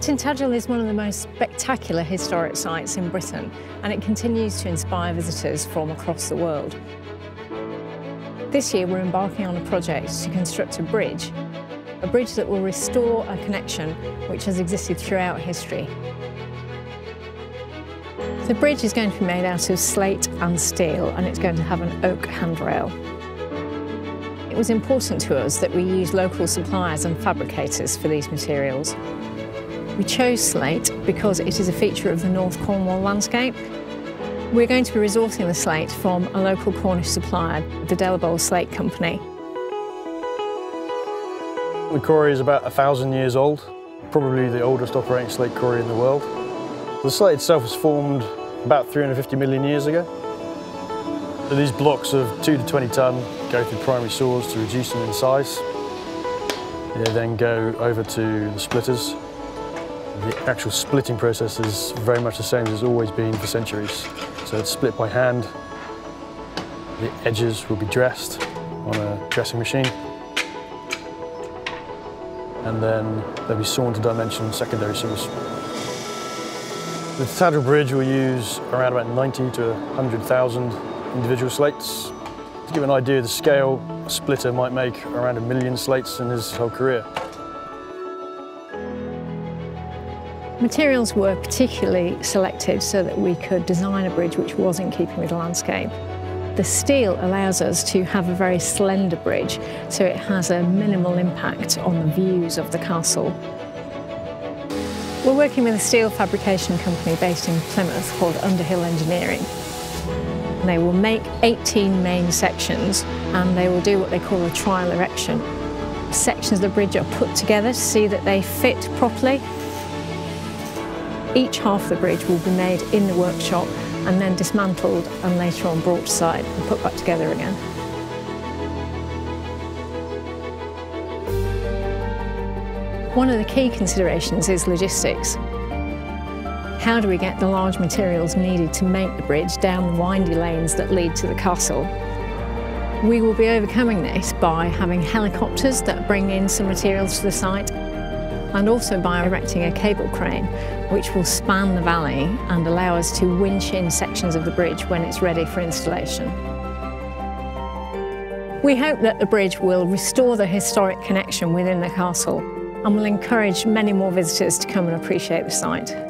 Tintagel is one of the most spectacular historic sites in Britain and it continues to inspire visitors from across the world. This year we're embarking on a project to construct a bridge, a bridge that will restore a connection which has existed throughout history. The bridge is going to be made out of slate and steel and it's going to have an oak handrail. It was important to us that we use local suppliers and fabricators for these materials. We chose slate because it is a feature of the North Cornwall landscape. We're going to be resourcing the slate from a local Cornish supplier, the Delabole Slate Company. The quarry is about a thousand years old, probably the oldest operating slate quarry in the world. The slate itself was formed about 350 million years ago. So these blocks of 2 to 20 tonne go through primary saws to reduce them in size. They then go over to the splitters the actual splitting process is very much the same as it's always been for centuries. So it's split by hand. The edges will be dressed on a dressing machine. And then they'll be sawn to dimension secondary saws. The Tintagel Bridge will use around about 90 to 100,000 individual slates. To give an idea of the scale, a splitter might make around a million slates in his whole career. Materials were particularly selected so that we could design a bridge which was in keeping with the landscape. The steel allows us to have a very slender bridge, so it has a minimal impact on the views of the castle. We're working with a steel fabrication company based in Plymouth called Underhill Engineering. They will make 18 main sections and they will do what they call a trial erection. Sections of the bridge are put together to see that they fit properly each half of the bridge will be made in the workshop and then dismantled and later on brought to site and put back together again. One of the key considerations is logistics. How do we get the large materials needed to make the bridge down the windy lanes that lead to the castle? We will be overcoming this by having helicopters that bring in some materials to the site and also by erecting a cable crane which will span the valley and allow us to winch in sections of the bridge when it's ready for installation. We hope that the bridge will restore the historic connection within the castle and will encourage many more visitors to come and appreciate the site.